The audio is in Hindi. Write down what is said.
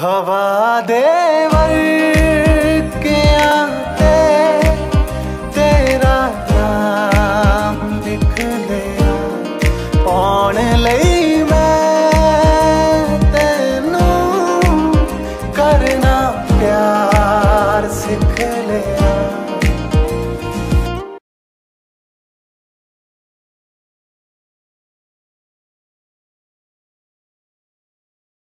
हवा देवर के आते, तेरा नाम दिखलिया पौन लई मैं तेनू करना प्यार सिख लिया।